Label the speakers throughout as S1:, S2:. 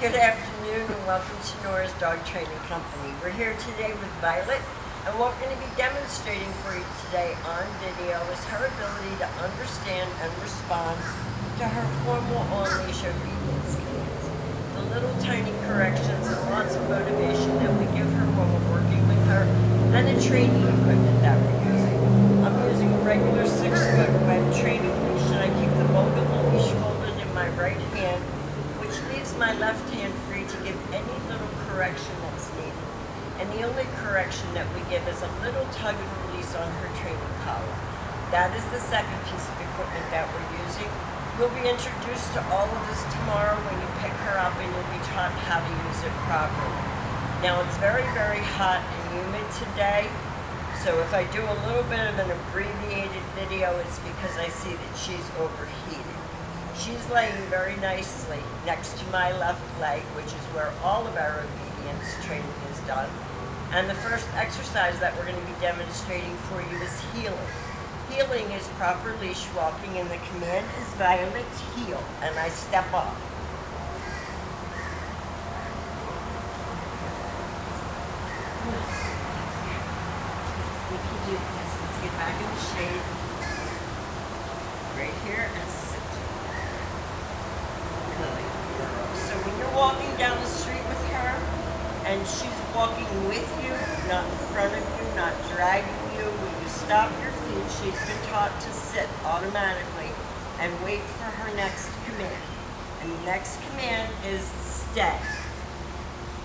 S1: Good afternoon and welcome to Nora's Dog Training Company. We're here today with Violet and what we're going to be demonstrating for you today on video is her ability to understand and respond to her formal on-leash obedience commands. The little tiny corrections and lots of motivation that we give her when we're working with her and the training equipment that we're using. I'm using a regular six-foot web training leash and I keep the bulk of the leash folded in my right hand which leaves my left hand free to give any little correction that's needed. And the only correction that we give is a little tug and release on her training collar. That is the second piece of equipment that we're using. You'll be introduced to all of this tomorrow when you pick her up and you'll be taught how to use it properly. Now it's very, very hot and humid today, so if I do a little bit of an abbreviated video, it's because I see that she's overheated. She's laying very nicely next to my left leg, which is where all of our obedience training is done. And the first exercise that we're going to be demonstrating for you is heeling. Heeling is proper leash walking, and the command is Violet heel, and I step off. We can do this. Let's get back in the shade. Right here and sit. Good girl. So when you're walking down the street with her and she's walking with you, not in front of you, not dragging you, when you stop your feet, she's been taught to sit automatically and wait for her next command. And the next command is stay.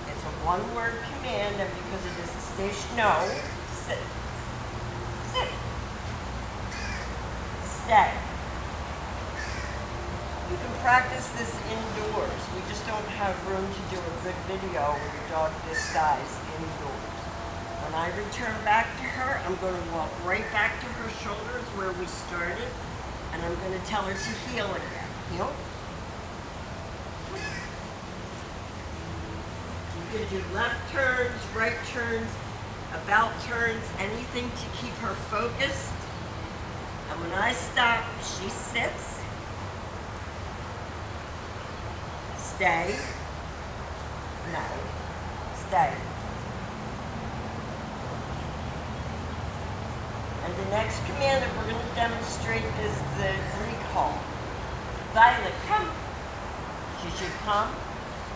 S1: It's a one-word command, and because it is a station, no, sit. Sit. Stay. You can practice this indoors. We just don't have room to do a good video with a dog this size indoors. When I return back to her, I'm going to walk right back to her shoulders where we started, and I'm going to tell her to heel again. Heel. You can do left turns, right turns, about turns, anything to keep her focused. And when I stop, she sits. Stay. No. Stay. And the next command that we're going to demonstrate is the recall. Violet, come. She should come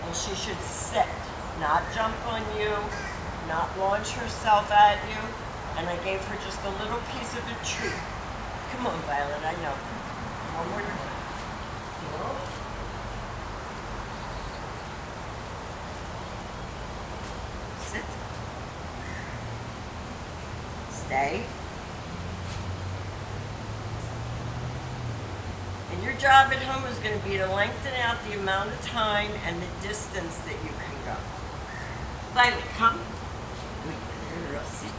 S1: and she should sit, not jump on you, not launch herself at you. And I gave her just a little piece of a treat. Come on, Violet, I know. One more time. Heel. Sit. Stay. And your job at home is going to be to lengthen out the amount of time and the distance that you can go. Violet, come. Good girl, sit.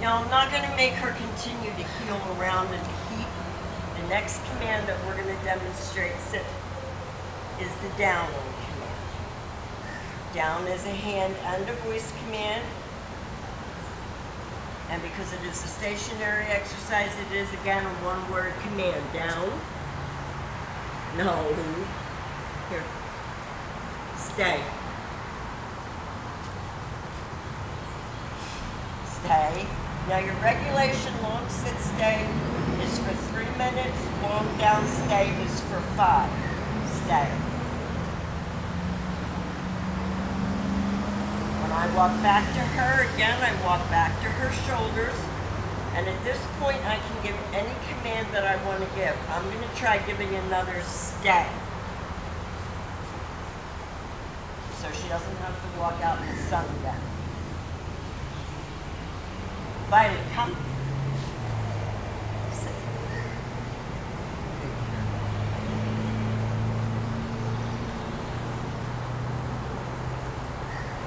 S1: Now, I'm not going to make her continue to heel around and the heat. The next command that we're going to demonstrate is the down command. Down is a hand under voice command. And because it is a stationary exercise, it is again a one-word command. Down. No. Here. Stay. Stay. Now your regulation long sit stay is for three minutes, long down stay is for five. Stay. I walk back to her, again, I walk back to her shoulders. And at this point, I can give any command that I want to give. I'm going to try giving another stay. So she doesn't have to walk out in the sun again. Violet, come.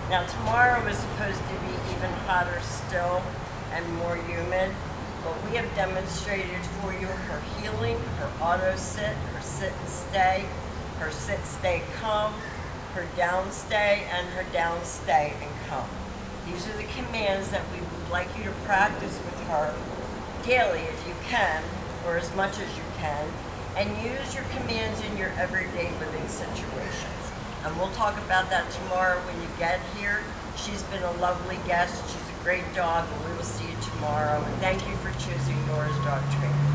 S1: Now tomorrow is supposed to be even hotter still and more humid, but we have demonstrated for you her heeling, her auto sit, her sit and stay, her sit, stay, come, her down stay, and her down stay and come. These are the commands that we would like you to practice with her daily if you can, or as much as you can. and use your commands in your everyday living situations. And we'll talk about that tomorrow when you get here. She's been a lovely guest. She's a great dog, and we will see you tomorrow. And thank you for choosing Nora's Dog Training.